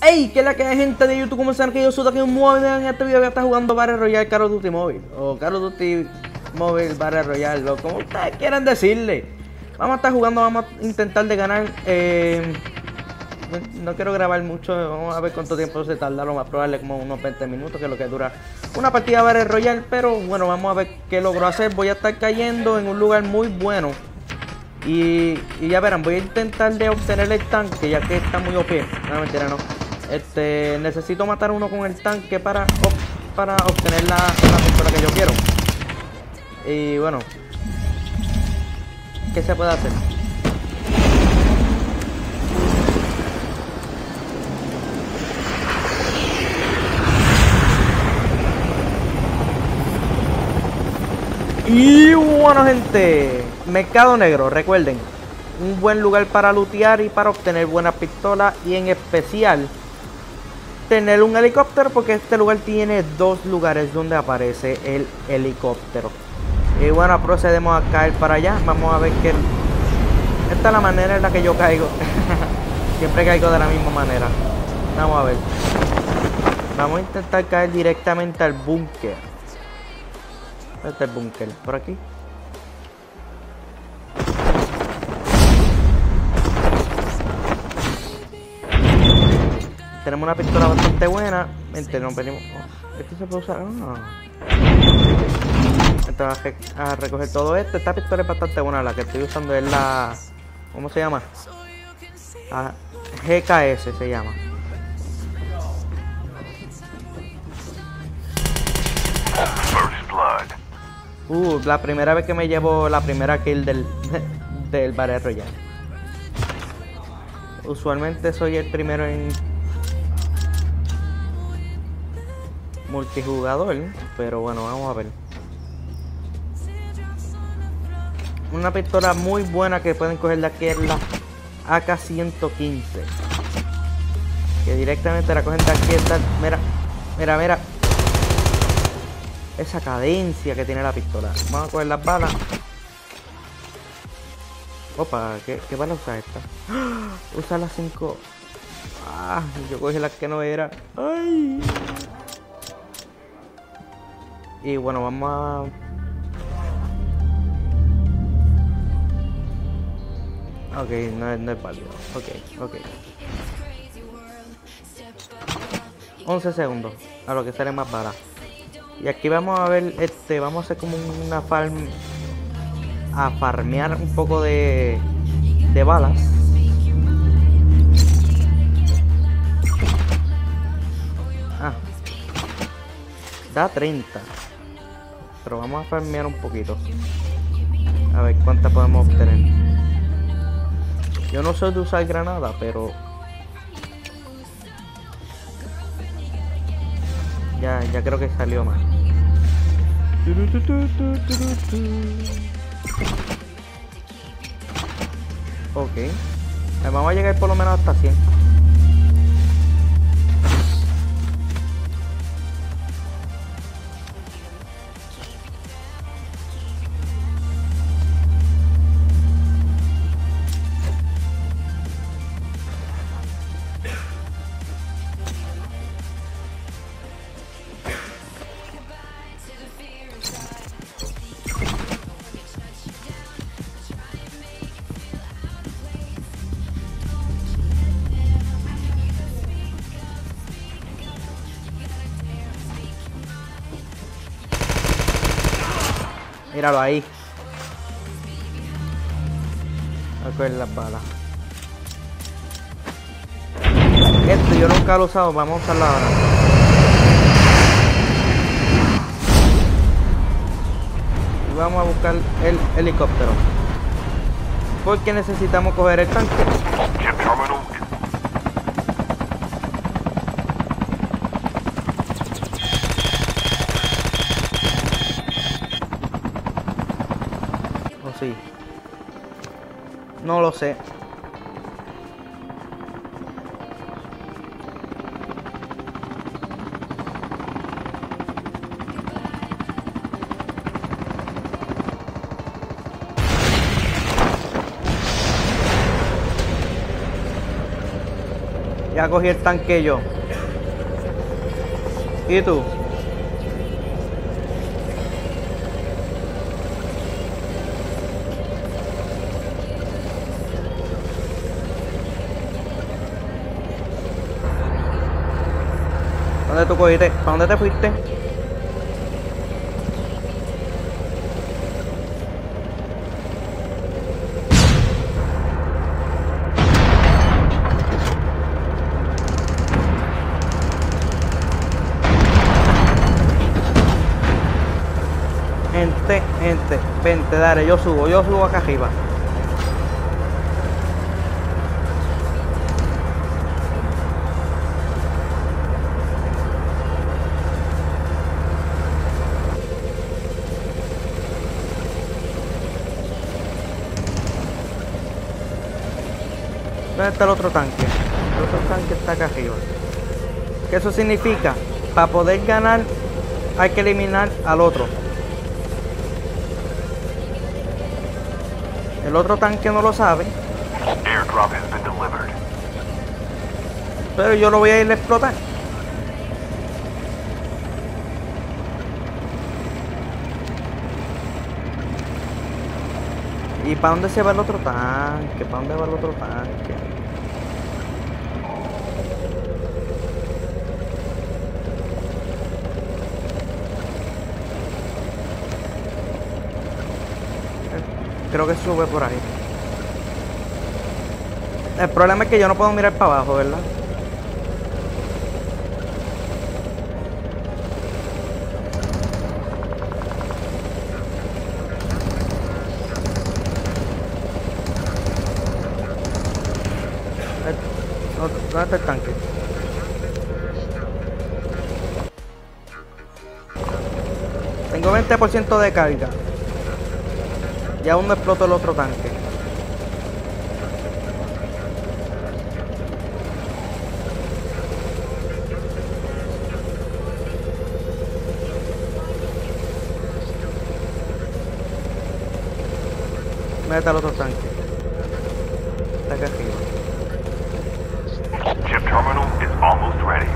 Hey, ¿qué es la que hay gente de YouTube? ¿Cómo están? Que yo soy aquí un móvil en este video que está jugando Battle Royale Call of Duty Móvil. O Call of Duty Móvil Battle Royale, o como ustedes quieran decirle. Vamos a estar jugando, vamos a intentar de ganar. Eh, no, quiero grabar mucho, vamos a ver cuánto tiempo se tarda. Lo más probable como unos 20 minutos, que es lo que dura una partida Battle Royale. Pero bueno, vamos a ver qué logro hacer. Voy a estar cayendo en un lugar muy bueno. Y, y ya verán, voy a intentar de obtener el tanque, ya que está muy OP. No, mentira, no. Este, necesito matar uno con el tanque para, para obtener la, la pistola que yo quiero. Y bueno, ¿qué se puede hacer? Y bueno gente, Mercado Negro, recuerden, un buen lugar para lootear y para obtener buenas pistolas y en especial tener un helicóptero porque este lugar tiene dos lugares donde aparece el helicóptero. Y bueno, procedemos a caer para allá, vamos a ver que esta es la manera en la que yo caigo. Siempre caigo de la misma manera. Vamos a ver. Vamos a intentar caer directamente al búnker. ¿Dónde está el búnker? ¿Por aquí? Tenemos una pistola bastante buena. Vente, nos venimos. oh, Esto se puede usar. Ah. Entonces, a, re- a recoger todo esto. Esta pistola es bastante buena. La que estoy usando es la. ¿Cómo se llama? GKS se llama. Uh, la primera vez que me llevo la primera kill del, del Battle Royale. Usualmente soy el primero en multijugador, pero bueno, vamos a ver. Una pistola muy buena que pueden coger de aquí es la AK-115. Que directamente la cogen de aquí. Está, mira, mira, mira esa cadencia que tiene la pistola. Vamos a coger las balas. Opa, ¿qué, qué bala usa esta? ¡Ah! Usa las 5. Ah, yo cogí las que no era. Ay. Y bueno, vamos a. Ok, no, no es válido. Ok, ok. 11 segundos. A lo que sale más bala. Y aquí vamos a ver, este, vamos a hacer como una farm, a farmear un poco de, de balas. Ah, da 30. Pero vamos a farmear un poquito. A ver cuántas podemos obtener. Yo no soy de usar granada, pero Ya, ya creo que salió más. Ok. Vamos a llegar por lo menos hasta 100. Míralo ahí. A coger las balas. Esto yo nunca lo he usado, vamos a usarlo ahora. Vamos a buscar el helicóptero. Porque necesitamos coger el tanque. No lo sé. Ya cogí el tanque yo. ¿Y tú? ¿Dónde tú cogiste? ¿Para dónde te fuiste? Gente, gente, vente, dale, yo subo, yo subo acá arriba. ¿Dónde está el otro tanque? El otro tanque está acá arriba. ¿Qué eso significa? Para poder ganar hay que eliminar al otro. El otro tanque no lo sabe, pero yo lo voy a ir a explotar. ¿Y para dónde se va el otro tanque? ¿Para dónde va el otro tanque? Eh, Creo que sube por ahí. El problema es que yo no puedo mirar para abajo, ¿verdad? Eh, ¿Dónde está el tanque? Tengo 20% de carga. Y aún no exploto el otro tanque. ¿Dónde está el otro tanque? Está acá arriba. Chip terminal is almost ready.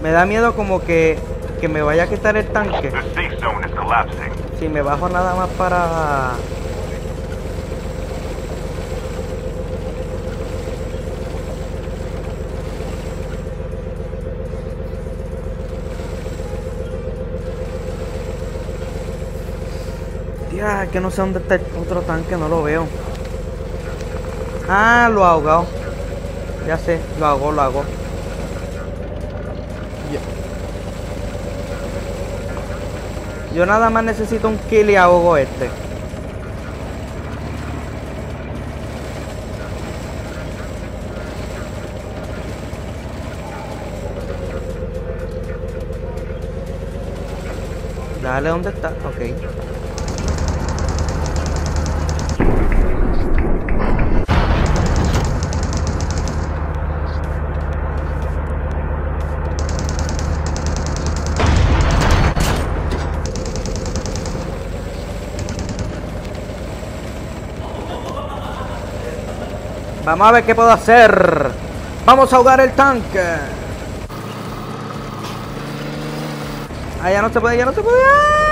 Me da miedo como que, que me vaya a quitar el tanque. Si me bajo nada más para... Que no sé dónde está el otro tanque, no lo veo. Ah, lo ha ahogado. Ya sé, lo hago, lo hago. Yo nada más necesito un kill y ahogo este. Dale, ¿dónde está? Ok. Vamos a ver qué puedo hacer. Vamos a ahogar el tanque. Ah, ya no se puede, ya no se puede. ¡Ah!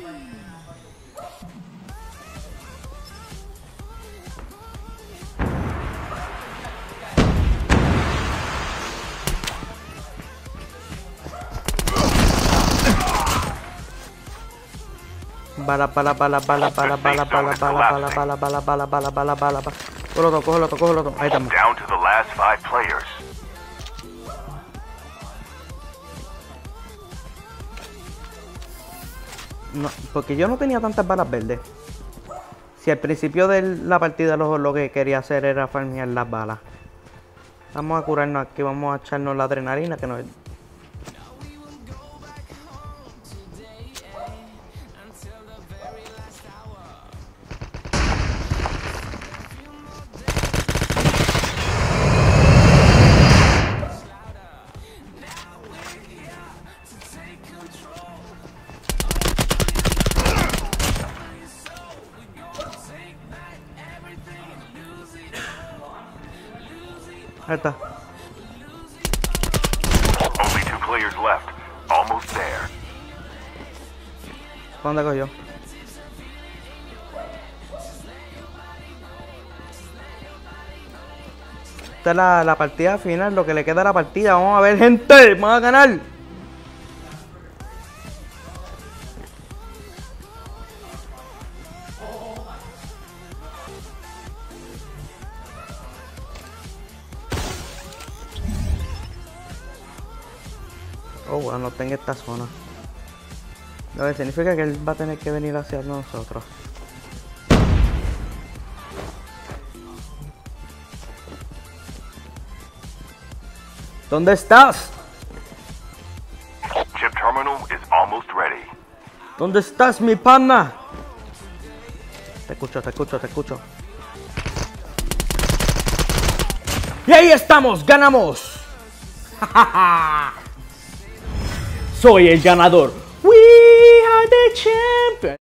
bala, bala, bala, bala, bala, bala, bala, bala, bala, bala, bala, bala, bala, bala, bala. Cógelo cógelo cógelo. Ahí estamos. No, porque yo no tenía tantas balas verdes. Si al principio de la partida lo, lo que quería hacer era farmear las balas. Vamos a curarnos aquí, vamos a echarnos la adrenalina que nos... Ahí está. Only two players left. Almost there. ¿Para dónde cogió? Esta es la, la partida final, lo que le queda a la partida. Vamos a ver, gente. Vamos a ganar. Bueno, está en esta zona. Lo que significa que él va a tener que venir hacia nosotros. ¿Dónde estás? Chip terminal is almost ready. ¿Dónde estás, mi pana? Te escucho, te escucho, te escucho. Y ahí estamos, ganamos. Soy el ganador. We are the champions.